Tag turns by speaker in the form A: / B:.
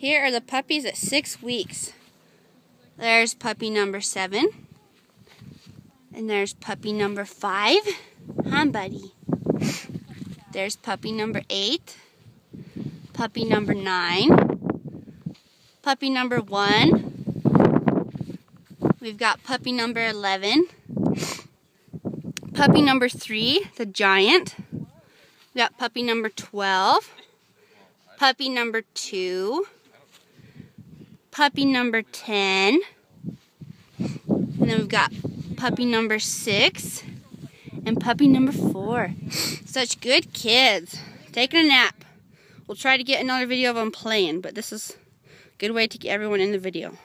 A: Here are the puppies at six weeks. There's puppy number seven. And there's puppy number five. Huh, buddy? There's puppy number eight. Puppy number nine. Puppy number one. We've got puppy number 11. Puppy number three, the giant. We got puppy number 12. Puppy number two. Puppy number 10. And then we've got puppy number six and puppy number four. Such good kids. Taking a nap. We'll try to get another video of them playing, but this is a good way to get everyone in the video.